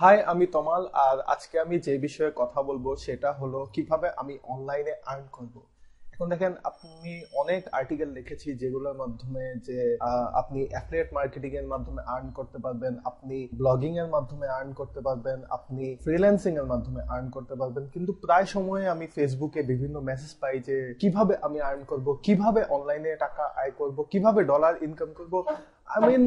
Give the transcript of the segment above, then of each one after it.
High আমি তমাল, আর আজকে আমি যে বিষয়ে কথা বলব সেটা হলো কীভাবে আমি অনলাইনে আর্ন করব। এখন দেখেন, আপনি অনেক আর্টিকেল লিখেছি যেগুলোর মাধ্যমে যে আপনি অ্যাফিলিয়েট মার্কেটিং এর মাধ্যমে আর্ন করতে পারবেন, আপনি ব্লগিং এর মাধ্যমে আর্ন করতে পারবেন, আপনি ফ্রিল্যান্সিং এর মাধ্যমে আর্ন করতে পারবেন। কিন্তু প্রায় সময়ে আমি ফেসবুকে বিভিন্ন মেসেজ পাই যে, কীভাবে আমি আর্ন করব, কীভাবে অনলাইনে টাকা আয় করব, কীভাবে ডলার ইনকাম করব। আই মিন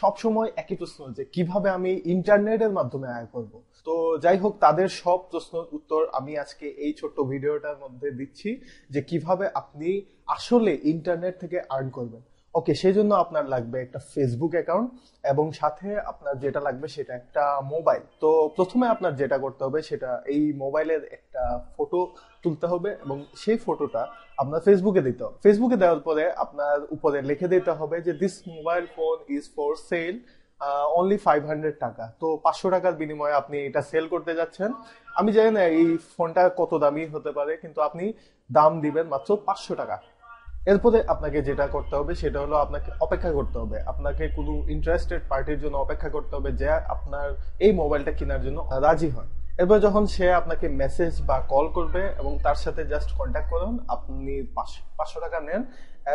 সব সময় একই প্রশ্ন যে কীভাবে আমি ইন্টারনেটের মাধ্যমে আয় করব। তো যাই হোক, তাদের সব প্রশ্নের উত্তর আমি আজকে এই ছোট্ট ভিডিওটার মধ্যে দিচ্ছি যে কীভাবে আপনি আসলে ইন্টারনেট থেকে আর্ন করবেন। ওকে সেই জন্য আপনার লাগবে একটা ফেসবুক অ্যাকাউন্ট এবং সাথে আপনার যেটা লাগবে সেটা একটা মোবাইল তো প্রথমে আপনার যেটা করতে হবে সেটা এই মোবাইলের একটা ফটো তুলতে হবে এবং সেই ফটোটা আপনার ফেসবুকে দিতে হবে। ফেসবুকে দেওয়ার পরে আপনার উপরে লিখে দিতে হবে যে this mobile phone is for sale only five hundred টাকা। তো পাঁচশো টাকার বিনিময়ে আপনি এটা সেল করতে যাচ্ছেন। আমি জানি না এই ফোনটা কত দামি হতে পারে, কিন্তু আপনি দাম দিবেন মাত্র পাঁচশো টাকা। এরপরে আপনাকে যেটা করতে হবে, সেটা হলো আপনাকে অপেক্ষা করতে হবে। আপনাকে কোনো ইন্টারেস্টেড পার্টির জন্য অপেক্ষা করতে হবে যে আপনার এই মোবাইলটা কেনার জন্য রাজি হয়। এরপর যখন সে আপনাকে মেসেজ বা কল করবে এবং তার সাথে জাস্ট কন্ট্যাক্ট করুন, আপনি পাঁচশো টাকা নেন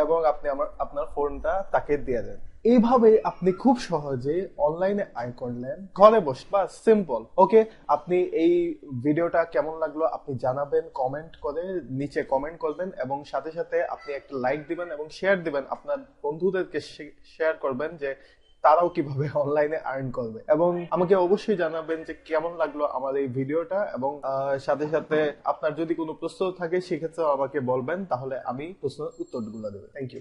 এবং আপনি আমার, আপনার ফোনটা তাকে দিয়ে দেন। এইভাবে আপনি খুব সহজে অনলাইনে আয় করলেন, ঘরে বসে বা সিম্পল ওকে আপনি এই ভিডিওটা কেমন লাগল আপনি জানাবেন কমেন্ট করে নিচে কমেন্ট করবেন এবং সাথে সাথে আপনি একটা লাইক দিবেন এবং শেয়ার দিবেন। আপনার বন্ধুদেরকে শেয়ার করবেন যে তারাও কীভাবে অনলাইনে আর্ন করবে? এবং আমাকে অবশ্যই জানাবেন যে কেমন লাগল আমার এই ভিডিওটা এবং সাথে সাথে আপনার যদি কোনো প্রশ্ন থাকে, সেক্ষেত্রেও আমাকে বলবেন, তাহলে আমি প্রশ্নের উত্তরগুলো দেবো। Thank you